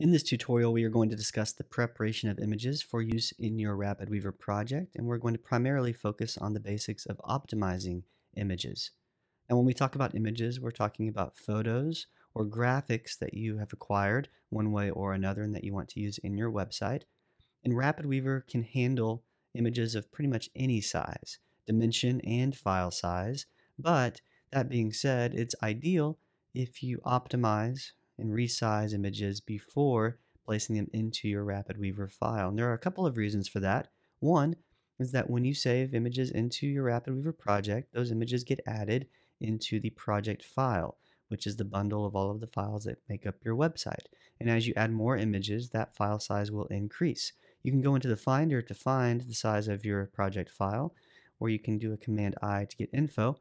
In this tutorial, we are going to discuss the preparation of images for use in your RapidWeaver project, and we're going to primarily focus on the basics of optimizing images. And when we talk about images, we're talking about photos or graphics that you have acquired one way or another and that you want to use in your website. And RapidWeaver can handle images of pretty much any size, dimension and file size, but that being said, it's ideal if you optimize and resize images before placing them into your RapidWeaver file. And there are a couple of reasons for that. One is that when you save images into your RapidWeaver project, those images get added into the project file, which is the bundle of all of the files that make up your website. And as you add more images, that file size will increase. You can go into the Finder to find the size of your project file, or you can do a Command I to get info,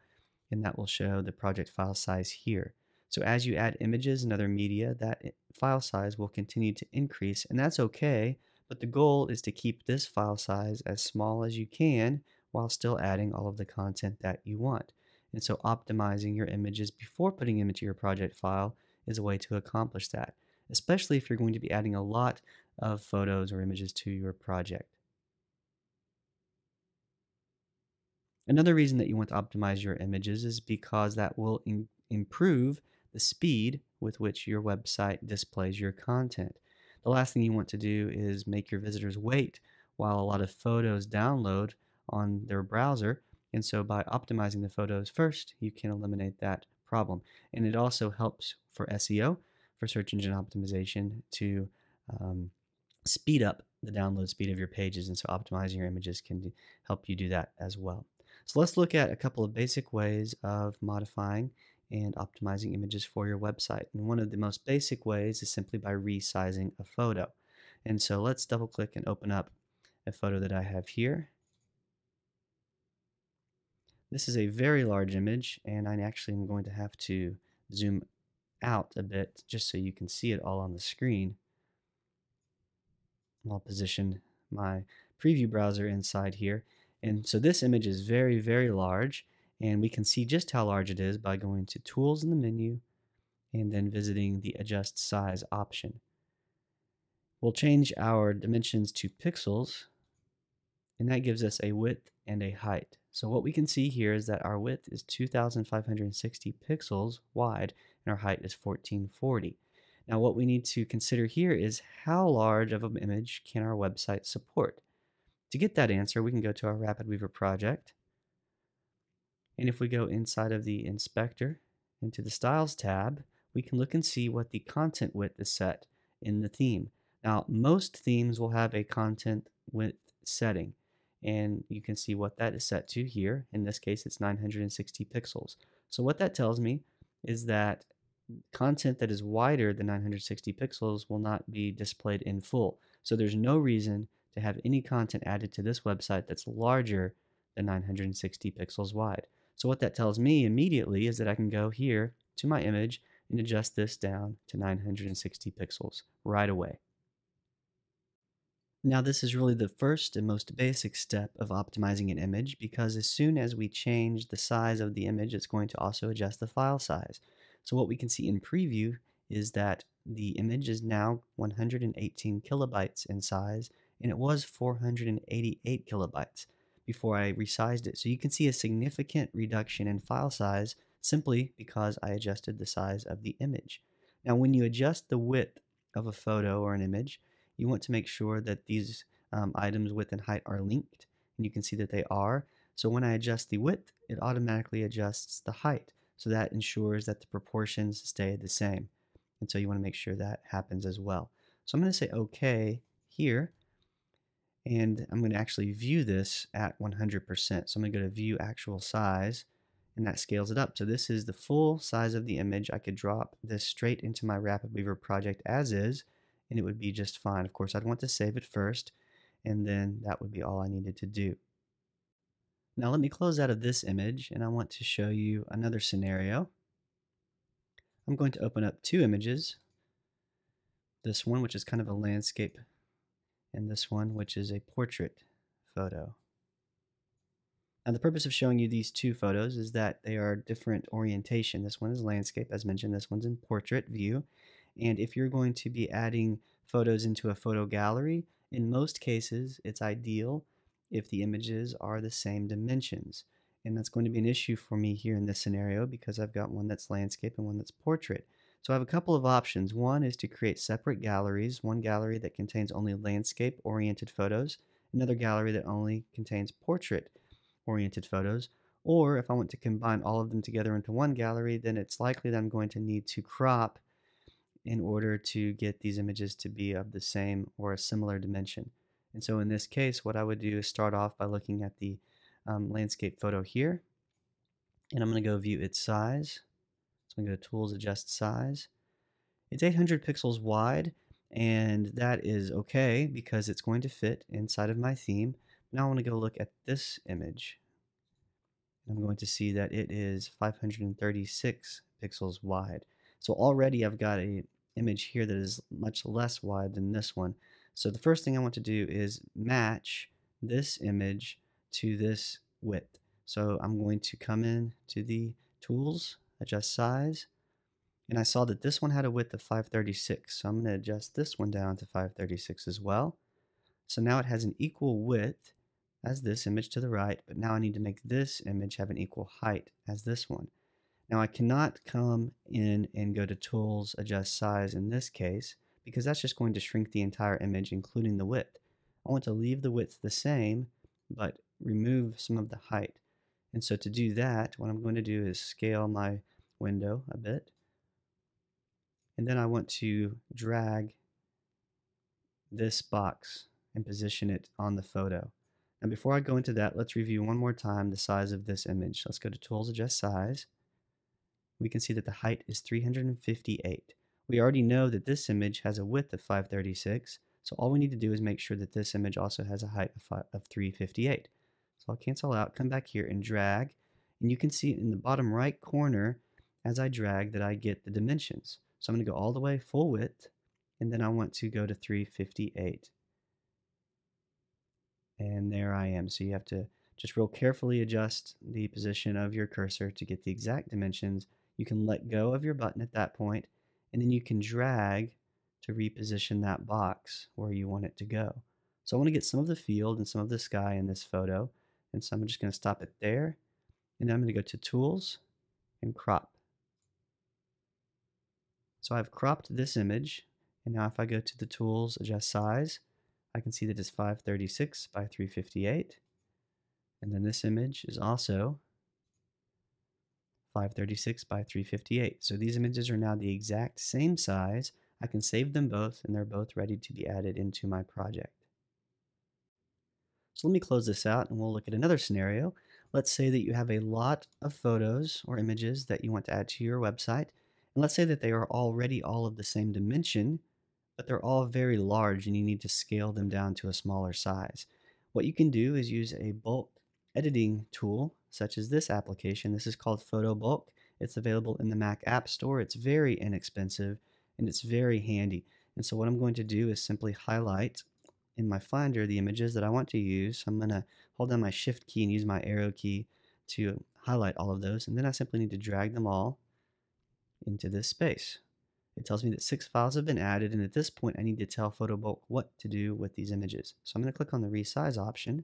and that will show the project file size here. So as you add images and other media, that file size will continue to increase, and that's okay, but the goal is to keep this file size as small as you can while still adding all of the content that you want. And so optimizing your images before putting them into your project file is a way to accomplish that, especially if you're going to be adding a lot of photos or images to your project. Another reason that you want to optimize your images is because that will improve the speed with which your website displays your content. The last thing you want to do is make your visitors wait while a lot of photos download on their browser. And so by optimizing the photos first, you can eliminate that problem. And it also helps for SEO, for search engine optimization, to um, speed up the download speed of your pages. And so optimizing your images can help you do that as well. So let's look at a couple of basic ways of modifying and optimizing images for your website. And one of the most basic ways is simply by resizing a photo. And so let's double click and open up a photo that I have here. This is a very large image and I actually am going to have to zoom out a bit just so you can see it all on the screen. I'll position my preview browser inside here. And so this image is very, very large and we can see just how large it is by going to Tools in the menu and then visiting the Adjust Size option. We'll change our dimensions to pixels and that gives us a width and a height. So what we can see here is that our width is 2560 pixels wide and our height is 1440. Now what we need to consider here is how large of an image can our website support? To get that answer, we can go to our RapidWeaver project and if we go inside of the inspector into the styles tab, we can look and see what the content width is set in the theme. Now, most themes will have a content width setting, and you can see what that is set to here. In this case, it's 960 pixels. So what that tells me is that content that is wider than 960 pixels will not be displayed in full. So there's no reason to have any content added to this website that's larger than 960 pixels wide. So what that tells me immediately is that I can go here to my image and adjust this down to 960 pixels right away. Now this is really the first and most basic step of optimizing an image because as soon as we change the size of the image, it's going to also adjust the file size. So what we can see in preview is that the image is now 118 kilobytes in size and it was 488 kilobytes before I resized it. So you can see a significant reduction in file size simply because I adjusted the size of the image. Now when you adjust the width of a photo or an image, you want to make sure that these um, items width and height are linked and you can see that they are. So when I adjust the width, it automatically adjusts the height. So that ensures that the proportions stay the same. And so you want to make sure that happens as well. So I'm going to say OK here and I'm going to actually view this at 100%. So I'm going to go to view actual size and that scales it up. So this is the full size of the image. I could drop this straight into my RapidWeaver project as is and it would be just fine. Of course, I'd want to save it first and then that would be all I needed to do. Now let me close out of this image and I want to show you another scenario. I'm going to open up two images. This one, which is kind of a landscape and this one, which is a portrait photo. Now the purpose of showing you these two photos is that they are different orientation. This one is landscape, as mentioned. This one's in portrait view. And if you're going to be adding photos into a photo gallery, in most cases, it's ideal if the images are the same dimensions. And that's going to be an issue for me here in this scenario because I've got one that's landscape and one that's portrait. So I have a couple of options. One is to create separate galleries, one gallery that contains only landscape oriented photos, another gallery that only contains portrait oriented photos. Or if I want to combine all of them together into one gallery, then it's likely that I'm going to need to crop in order to get these images to be of the same or a similar dimension. And so in this case, what I would do is start off by looking at the um, landscape photo here. And I'm going to go view its size. I'm going to go to Tools, Adjust Size. It's 800 pixels wide, and that is okay because it's going to fit inside of my theme. Now I want to go look at this image. I'm going to see that it is 536 pixels wide. So already I've got a image here that is much less wide than this one. So the first thing I want to do is match this image to this width. So I'm going to come in to the tools, adjust size, and I saw that this one had a width of 536. So I'm going to adjust this one down to 536 as well. So now it has an equal width as this image to the right, but now I need to make this image have an equal height as this one. Now I cannot come in and go to Tools, Adjust Size in this case, because that's just going to shrink the entire image, including the width. I want to leave the width the same, but remove some of the height. And so to do that, what I'm going to do is scale my window a bit. And then I want to drag this box and position it on the photo. Now before I go into that, let's review one more time the size of this image. Let's go to Tools, Adjust Size we can see that the height is 358. We already know that this image has a width of 536, so all we need to do is make sure that this image also has a height of, of 358. So I'll cancel out, come back here and drag, and you can see in the bottom right corner as I drag that I get the dimensions. So I'm going to go all the way full width, and then I want to go to 358. And there I am. So you have to just real carefully adjust the position of your cursor to get the exact dimensions you can let go of your button at that point, and then you can drag to reposition that box where you want it to go. So I want to get some of the field and some of the sky in this photo, and so I'm just going to stop it there, and then I'm going to go to Tools and Crop. So I've cropped this image, and now if I go to the Tools, Adjust Size, I can see that it's 536 by 358. And then this image is also 536 by 358. So these images are now the exact same size. I can save them both and they're both ready to be added into my project. So let me close this out and we'll look at another scenario. Let's say that you have a lot of photos or images that you want to add to your website. And let's say that they are already all of the same dimension, but they're all very large and you need to scale them down to a smaller size. What you can do is use a bulk editing tool such as this application. This is called PhotoBulk. It's available in the Mac App Store. It's very inexpensive and it's very handy. And so what I'm going to do is simply highlight in my Finder the images that I want to use. I'm going to hold down my Shift key and use my arrow key to highlight all of those. And then I simply need to drag them all into this space. It tells me that six files have been added, and at this point I need to tell PhotoBulk what to do with these images. So I'm going to click on the resize option,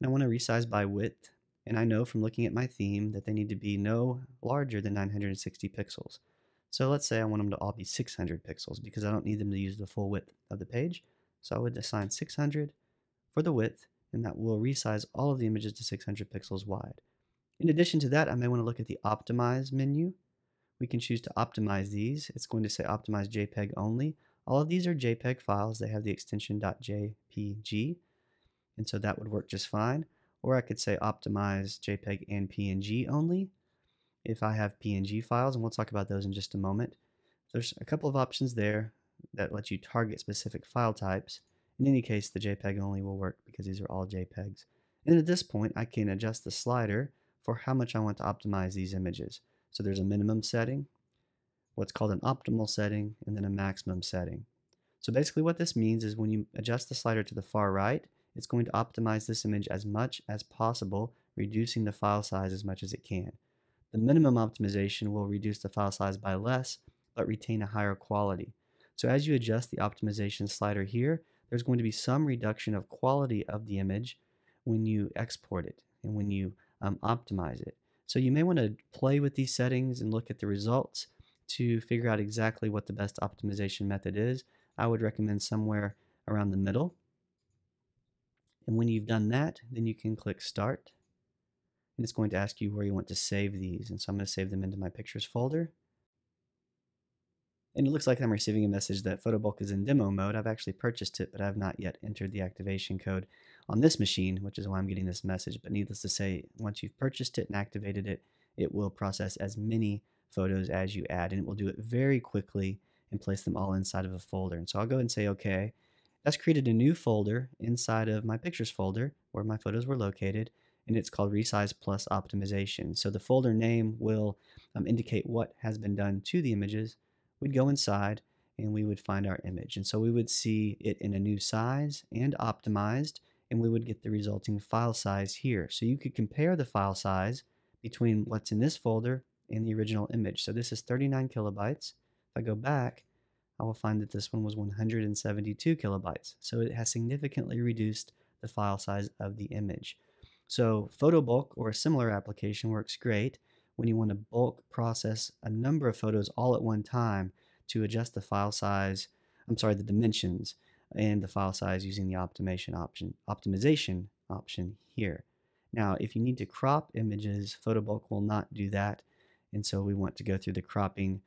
and I want to resize by width. And I know from looking at my theme that they need to be no larger than 960 pixels. So let's say I want them to all be 600 pixels because I don't need them to use the full width of the page. So I would assign 600 for the width, and that will resize all of the images to 600 pixels wide. In addition to that, I may want to look at the Optimize menu. We can choose to optimize these. It's going to say Optimize JPEG only. All of these are JPEG files. They have the extension .jpg and so that would work just fine. Or I could say optimize JPEG and PNG only if I have PNG files, and we'll talk about those in just a moment. There's a couple of options there that let you target specific file types. In any case, the JPEG only will work because these are all JPEGs. And at this point, I can adjust the slider for how much I want to optimize these images. So there's a minimum setting, what's called an optimal setting, and then a maximum setting. So basically what this means is when you adjust the slider to the far right, it's going to optimize this image as much as possible, reducing the file size as much as it can. The minimum optimization will reduce the file size by less, but retain a higher quality. So as you adjust the optimization slider here, there's going to be some reduction of quality of the image when you export it and when you um, optimize it. So you may want to play with these settings and look at the results to figure out exactly what the best optimization method is. I would recommend somewhere around the middle. And when you've done that, then you can click Start. And it's going to ask you where you want to save these. And so I'm going to save them into my Pictures folder. And it looks like I'm receiving a message that PhotoBulk is in demo mode. I've actually purchased it, but I have not yet entered the activation code on this machine, which is why I'm getting this message. But needless to say, once you've purchased it and activated it, it will process as many photos as you add, and it will do it very quickly and place them all inside of a folder. And so I'll go ahead and say OK. That's created a new folder inside of my pictures folder where my photos were located, and it's called Resize Plus Optimization. So the folder name will um, indicate what has been done to the images. We'd go inside and we would find our image. And so we would see it in a new size and optimized, and we would get the resulting file size here. So you could compare the file size between what's in this folder and the original image. So this is 39 kilobytes. If I go back, I will find that this one was 172 kilobytes. So it has significantly reduced the file size of the image. So PhotoBulk or a similar application works great when you want to bulk process a number of photos all at one time to adjust the file size, I'm sorry, the dimensions and the file size using the optimization option, optimization option here. Now, if you need to crop images, PhotoBulk will not do that. And so we want to go through the cropping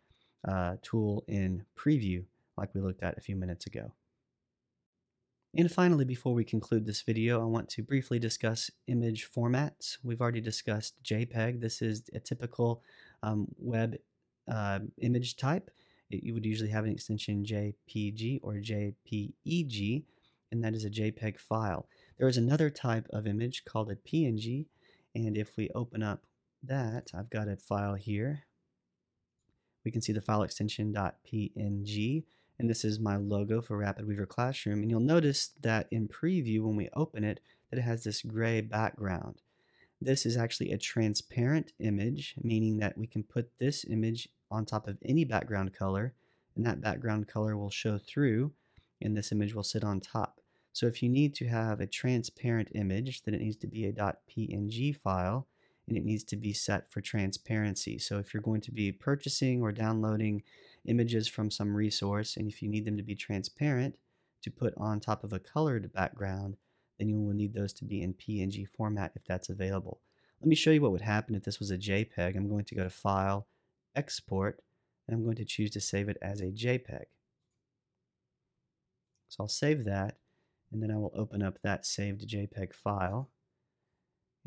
uh, tool in preview like we looked at a few minutes ago. And finally, before we conclude this video, I want to briefly discuss image formats. We've already discussed JPEG. This is a typical um, web uh, image type. It, you would usually have an extension JPG or JPEG, and that is a JPEG file. There is another type of image called a PNG, and if we open up that, I've got a file here. We can see the file extension .png, and this is my logo for RapidWeaver Classroom. And you'll notice that in preview, when we open it, that it has this gray background. This is actually a transparent image, meaning that we can put this image on top of any background color, and that background color will show through, and this image will sit on top. So if you need to have a transparent image, then it needs to be a .png file, and it needs to be set for transparency. So if you're going to be purchasing or downloading images from some resource, and if you need them to be transparent to put on top of a colored background, then you will need those to be in PNG format if that's available. Let me show you what would happen if this was a JPEG. I'm going to go to File, Export, and I'm going to choose to save it as a JPEG. So I'll save that, and then I will open up that saved JPEG file.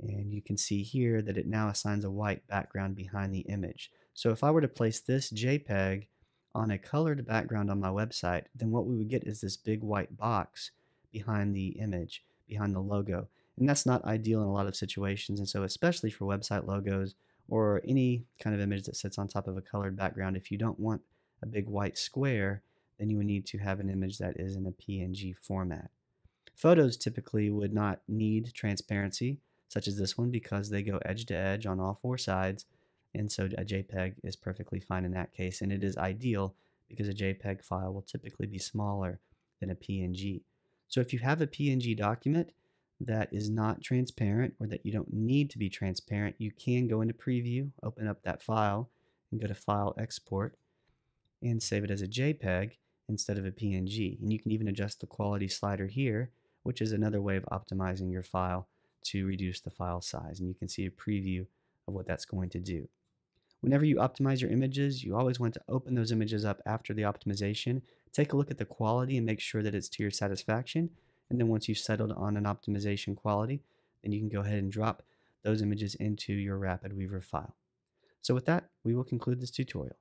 And you can see here that it now assigns a white background behind the image. So if I were to place this JPEG on a colored background on my website, then what we would get is this big white box behind the image, behind the logo. And that's not ideal in a lot of situations. And so especially for website logos or any kind of image that sits on top of a colored background, if you don't want a big white square, then you would need to have an image that is in a PNG format. Photos typically would not need transparency such as this one, because they go edge to edge on all four sides. And so a JPEG is perfectly fine in that case. And it is ideal because a JPEG file will typically be smaller than a PNG. So if you have a PNG document that is not transparent or that you don't need to be transparent, you can go into preview, open up that file, and go to File Export and save it as a JPEG instead of a PNG. And you can even adjust the quality slider here, which is another way of optimizing your file to reduce the file size. And you can see a preview of what that's going to do. Whenever you optimize your images, you always want to open those images up after the optimization. Take a look at the quality and make sure that it's to your satisfaction. And then once you've settled on an optimization quality, then you can go ahead and drop those images into your RapidWeaver file. So with that, we will conclude this tutorial.